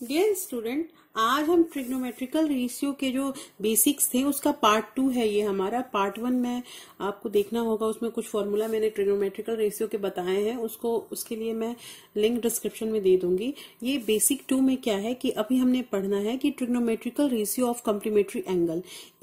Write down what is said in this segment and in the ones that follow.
Dear student आज हम trigonometrical ratio के जो बेसिक्स थे, उसका पार्ट टू है ये हमारा। पार्ट वन में आपको देखना होगा, उसमें कुछ फॉर्मूला मैंने ट्रिग्नोमेट्रिकल रेशियो के बताए हैं, उसको, उसके लिए मैं लिंक डिस्क्रिप्शन में दे दूँगी। ये बेसिक टू में क्या है कि अभी हमने पढ़ना है कि trigonometrical ratio of complementary angle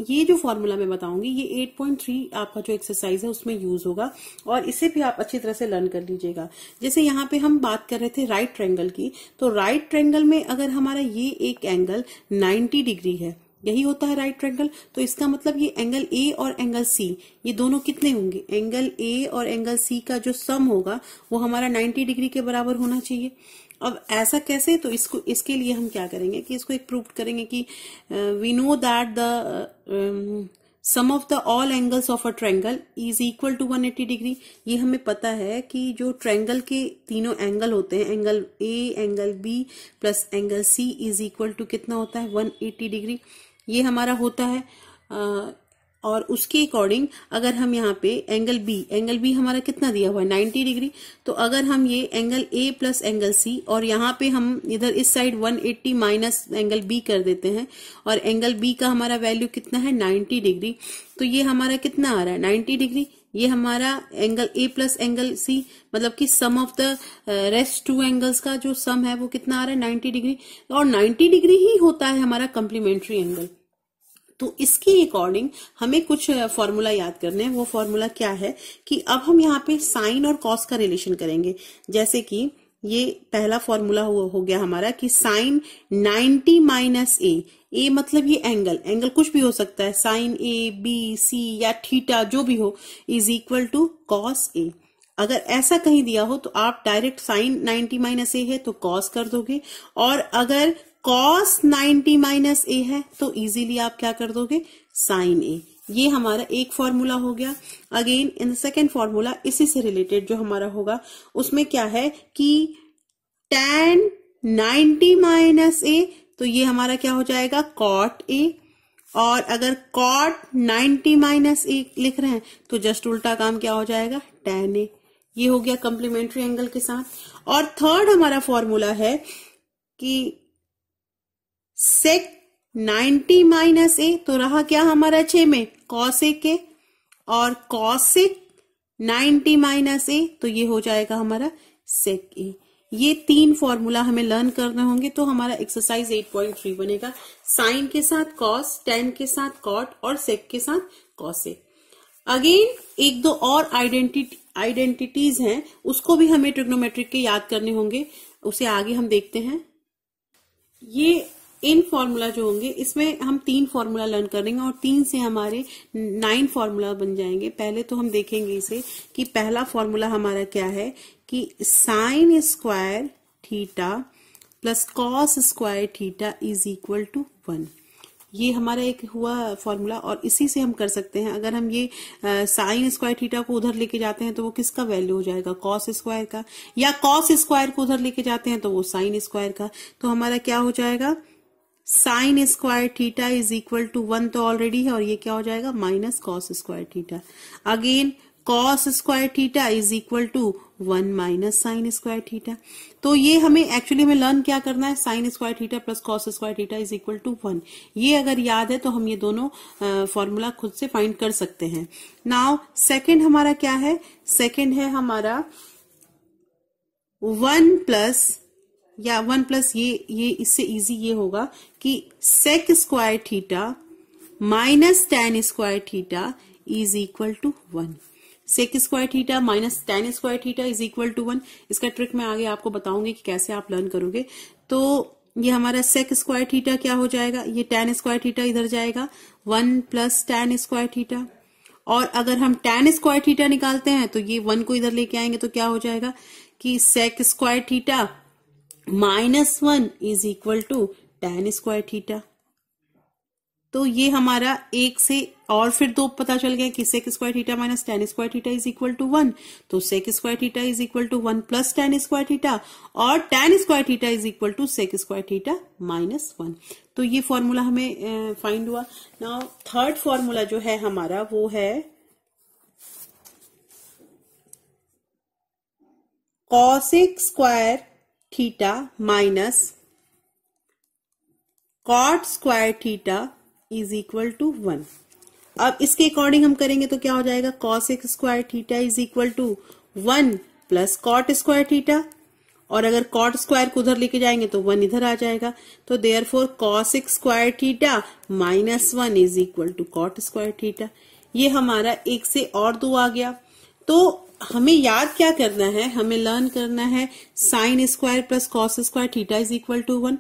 ये जो फॉर्मूला मैं बताऊँगी, ये एट आपका जो एक्सरसाइज है, उसमें यूज़ होगा। और इसे भी आप अच्छी तरह से लर्न कर लीजिएगा। जैसे यहाँ पे हम बात कर रहे थे राइट ट्रेंगल की तो राइट ट्रेंगल में अगर हमारा ये एक एंगल 90 डिग्री है, यही होता है राइट ट्रायंगल तो इसका मतलब ये एंगल ए और एंगल सी ये दोनों कितने होंगे? एंगल ए और एंगल सी का जो सम होगा, वो हमारा 90 डिग्री के बराबर होना चाहिए। अब ऐसा कैसे? तो इसको, इसके लिए हम क्या करेंगे कि इसको एक प्रूव करेंगे कि we know that the sum of the all angles of a triangle is equal to 180 degree ये हमें पता है कि जो ट्रैंगल के तीनों एंगल होते हैं angle A angle B plus angle C is equal to कितना होता है? 180 डिग्री ये हमारा होता है और उसके अकॉर्डिंग अगर हम यहाँ पे एंगल बी एंगल बी हमारा कितना दिया हुआ है? 90 डिग्री। तो अगर हम ये angle A plus angle C और यहाँ पे हम इधर इस साइड 180 माइनस एंगल बी कर देते हैं, और एंगल बी का हमारा वैल्यू कितना है? 90 डिग्री। तो ये हमारा कितना आ रहा है? 90 डिग्री। ये हमारा angle A plus angle C मतलब कि sum of the rest two angles का जो सम है वो कितना आ रहा है? 90 डिग्री। और 90 डिग्री ही होता है हमारा कंप्लीमेंट्री एंगल तो इसके अकॉर्डिंग हमें कुछ फॉर्मूला याद करने हैं। वो फॉर्मूला क्या है कि अब हम यहाँ पे साइन और कॉस का रिलेशन करेंगे। जैसे कि ये पहला फॉर्मूला हो, गया हमारा कि साइन 90 माइनस ए ए मतलब ये एंगल एंगल कुछ भी हो सकता है। साइन ए बी सी या थीटा जो भी हो is equal to cos A अगर ऐसा कहीं दिया हो तो आप डायरेक्ट साइन 90 माइनस ए है तो कॉस कर दोगे। और अगर कॉस 90 माइनस ए है तो इजीली आप क्या कर दोगे? साइन ए ये हमारा एक फॉर्मूला हो गया। अगेन इन सेकेंड फॉर्मूला इसी से रिलेटेड जो हमारा होगा, उसमें क्या है कि टेन 90 माइनस ए तो ये हमारा क्या हो जाएगा? कॉट ए और अगर कॉट 90 माइनस ए लिख रहे हैं तो जस्ट उल्टा काम क्या हो जाएगा? टेन ए ये हो गया कंप्लीमेंट्री एंगल के साथ। और थर्ड हमारा फॉर्मूला है कि सेक 90 माइनस ए तो रहा क्या हमारा छे में? कॉसेक ए और कॉसेक 90 माइनस ए तो ये हो जाएगा हमारा सेक ए ये तीन फॉर्मूला हमें लर्न करने होंगे तो हमारा एक्सरसाइज 8.3 बनेगा। साइन के साथ कॉस टेन के साथ कॉट और सेक के साथ कॉसेक अगेन एक दो और आइडेंटिटी आइडेंटिटीज हैं, उसको भी हमें ट्रिग्नोमेट्रिक के याद करने होंगे। उसे आगे हम देखते हैं। ये इन फॉर्मूला जो होंगे, इसमें हम तीन फॉर्मूला लर्न करेंगे और तीन से हमारे नाइन फॉर्मूला बन जाएँगे। पहले तो हम देखेंगे इसे कि पहला फॉर्मूला हमारा क्या है कि sine square theta plus cos square theta is equal to one ये हमारा एक हुआ फॉर्मूला और इसी से हम कर सकते हैं। अगर हम ये साइन स्क्वायर थीटा को उधर लेके जाते हैं तो वो किसका वैल्यू हो जाएगा? कॉस स्क्वायर का। या कॉस स्क्वायर को उधर लेके जाते हैं तो वो साइन स्क्वायर का। तो हमारा क्या हो जाएगा? Sine square theta is equal to one तो ऑलरेडी है और ये क्या हो जाएगा? Minus cos square theta. Again, cos square theta is equal to one minus sine square theta. तो ये हमें एक्चुअली हमें लर्न क्या करना है? Sine square theta plus cos square theta is equal to one ये अगर याद है तो हम ये दोनों फॉर्मूला खुद से फाइंड कर सकते हैं। नाउ सेकेंड हमारा क्या है? सेकेंड है हमारा वन प्लस या वन प्लस ये ये, इससे इजी ये होगा कि sec square theta minus tan square theta is equal to one sec square theta minus tan square theta is equal to one इसका ट्रिक मैं आगे आपको बताऊँगी कि कैसे आप लर्न करोगे। तो ये हमारा सेक स्क्वायर थीटा क्या हो जाएगा? ये टेन स्क्वायर थीटा इधर जाएगा। One plus tan square theta और अगर हम टेन स्क्वायर थीटा निकालते हैं तो ये वन को इधर लेके आएँगे तो क्या हो जाएगा कि sec square theta minus one is equal to tan square theta. तो ये हमारा एक से और फिर दो पता चल गया कि sec square theta minus tan square theta is equal to one तो sec square theta is equal to one plus tan square theta और tan square theta is equal to sec square theta minus one तो ये formula हमें find हुआ। Now third formula जो है हमारा वो है cosec square theta minus cot square theta is equal to one अब इसके अकॉर्डिंग हम करेंगे तो क्या हो जाएगा? Cosec square theta is equal to one plus cot square theta. और अगर कॉट स्क्वायर को उधर लेके जाएँगे तो वन इधर आ जाएगा। तो therefore cosec square theta minus one is equal to cot square theta. ये हमारा एक से और दो आ गया। तो हमें याद क्या करना है? हमें लर्न करना है sine square plus cos square theta is equal to one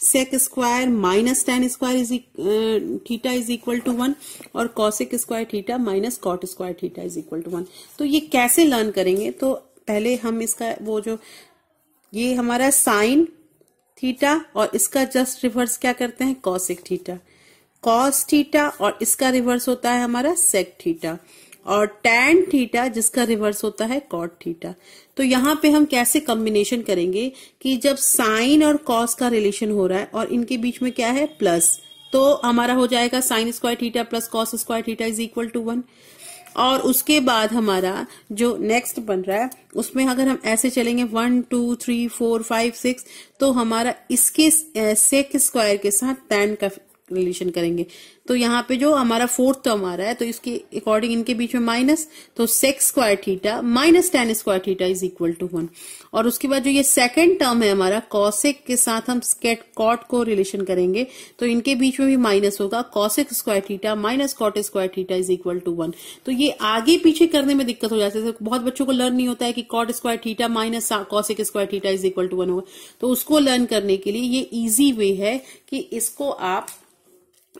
sec square minus tan square is theta is equal to one और cosec square theta minus cot square theta is equal to one तो ये कैसे learn करेंगे? तो पहले हम इसका वो जो, ये हमारा साइन थीटा और इसका जस्ट रिवर्स क्या करते हैं? कॉसिक थीटा कॉस थीटा और इसका रिवर्स होता है हमारा सेक थीटा और टैन थीटा जिसका रिवर्स होता है कॉट थीटा तो यहाँ पे हम कैसे कॉम्बिनेशन करेंगे कि जब साइन और कॉस का रिलेशन हो रहा है और इनके बीच में क्या है? प्लस तो हमारा हो जाएगा sine square theta plus cos square theta is equal to one और उसके बाद हमारा जो नेक्स्ट बन रहा है, उसमें अगर हम ऐसे चलेंगे one two three four five six तो हमारा इसके सेक स्क्वायर के साथ टैन का रिलेशन करेंगे। तो यहाँ पे जो हमारा फोर्थ टर्म आ रहा है तो इसके अकॉर्डिंग इनके बीच में माइनस तो sec square theta minus tan square theta is equal to one और उसके बाद जो ये सेकंड टर्म है हमारा कॉसेक के साथ हम स्केट कॉट को रिलेशन करेंगे तो इनके बीच में भी माइनस होगा। Cosec square theta minus cot square theta is equal to one तो ये आगे पीछे करने में दिक्कत हो जाती है। बहुत बच्चों को लर्न नहीं होता है कि cot square theta minus cosec square theta is equal to one होगा। तो उसको लर्न करने के लिए ये इजी वे है कि इसको आप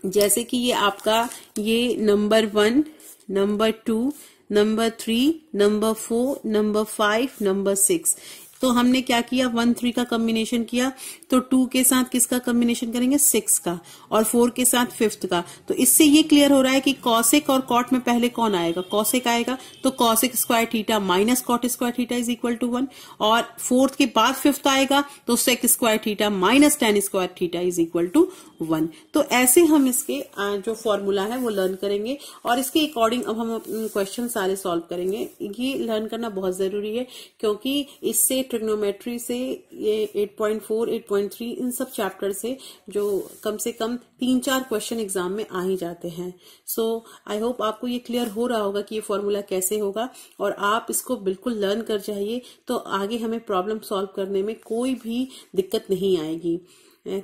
जैसे कि ये आपका ये number one number two number three number four number five number six तो हमने क्या किया? वन थ्री का कॉम्बिनेशन किया। तो टू के साथ किसका कॉम्बिनेशन करेंगे? सिक्स का। और फोर के साथ फिफ्थ का। तो इससे ये क्लियर हो रहा है कि कौशिक और कॉट में पहले कौन आएगा? कौशिक आएगा। तो cosec square theta minus cot square theta is equal to one और फोर्थ के बाद फिफ्थ आएगा। तो sec square theta minus tan square theta is equal to one तो ऐसे हम इसके जो फॉर्मूला है, वो लर्न करेंगे। और इसके अकॉर्डिंग अब हम क्वेश्चन सारे सॉल्व करेंगे। ये लर्न करना बहुत ज़रूरी है, क्योंकि इससे ट्रिग्नोमेट्री से ये 8.4, 8.3 इन सब चैप्टर से जो कम से कम तीन चार क्वेश्चन एग्ज़ाम में आ ही जाते हैं। सो आई होप आपको ये क्लियर हो रहा होगा कि ये फॉर्मूला कैसे होगा और आप इसको बिल्कुल लर्न कर जाइए तो आगे हमें प्रॉब्लम सॉल्व करने में कोई भी दिक्कत नहीं आएगी।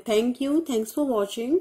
Thank you thanks for watching